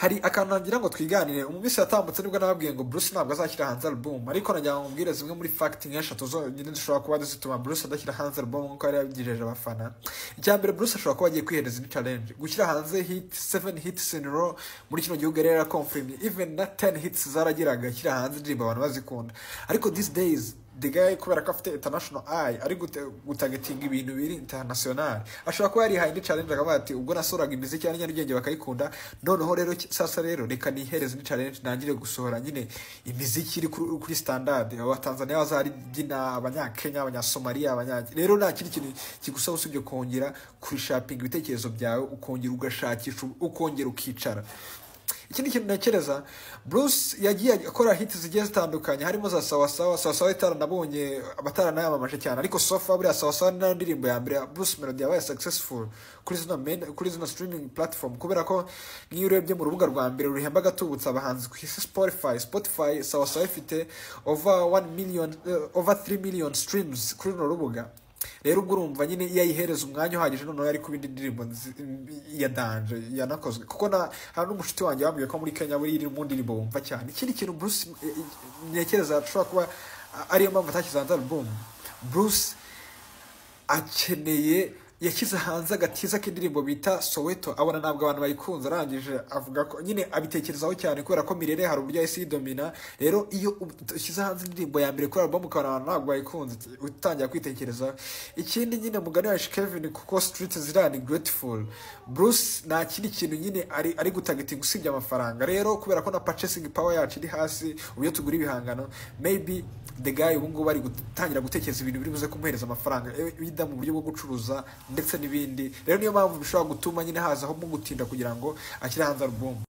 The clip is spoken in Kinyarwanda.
hari akantu nagira ngo twiganire. Mu minsi yatambutse ni bwo nababwiye ngo Bruce ntabwo azashyira hanze album. Ariko nagira ngo mubwire zimwe muri fact nk'eshatu zonyine zishobora kuba zituma Bruce adashyira hanze album nk'uko yari yabigejeje abafana. Icya mbere Bruce ashobora kuba agiye kwihereza indi challenge. Gushyira hanze hit 7 hits in row muri kino gihugu yari yarakonfirmye even na 10 hits zaragiraga ashyira hanze indirimbo abantu bazikunda. Ariko these days guy kubera ko afite international eye ari gutagetinga ibintu biri international? Ashobora kuba yarihaye indi challenge akavuga ati ubwo nasohoraga imiziki ya nyarugenge bakayikunda noneho rero sasa rero reka nihereze indi challenge nangire gusohora nyine imiziki iri kuri standard. Abatanzania bazaribyina abanyakenya abanyasomaliya abanya rero nta kindi kintu kigusaba usibye kongera kurishapinga ibitekerezo byawe ukongera ugashakisha ukongera ukicara. Ikindi kintu ntekereza bruce yagiye akora hit zigiye zitandukanye harimo za sawasawa sawasawa itaranabonye abataranayamamaje cyane ariko sofa buriya sawasawa ni na yo ndirimbo ya mbere bruce melody yabaye successful kuri zino kuri zino streaming platform kubera ko nk'iyo urebye mu rubuga rwa mbere ruhemba gatubutse abahanzi ku isi spotify spotify sawasawa ifite over 1 million uh, over 3 million streams kuri runo rubuga. Rero ubwo urumva nyine iyo ayihereza umwanya uhagije noneho yari kuba indi ndirimbo ya danje yanakozwe. Kuko hari n'umushuti wanjye wambwiye ko muri kenya buri iri mu ndirimbo wumva cyane. Ikindi kintu bruce eh, eh, ntekereza ashobora kuba ariyo mpamvu atashyize hanze album. Bruce akeneye yashyize hanze agatiza k'indirimbo bita soweto. Abona ntabwo abantu bayikunze arangije avuga ko nyine abitekerezaho cyane kubera ko mirere hari uburyo yahise yidomina rero iyo ushyize hanze indirimbo ya mbere kuri album ukabona abantu ntabwo bayikunze utangira kwitekerezaho ikindi nyine mugani wa Kevin kuko street ziriya ni grateful. Bruce nta kindi kintu nyine ari ari gutagetinga usibye amafaranga rero kubera ko na purchasing power yacu iri hasi uburyo tugura ibihangano maybe the guy ubu ari gutangira gutekereza ibintu biri buze kumuhereza amafaranga. Mu buryo bwo gucuruza ndetse n'ibindi. Rero niyo mpamvu bishobora gutuma nyine hazaho gutinda kugira ngo ashyire hanze album.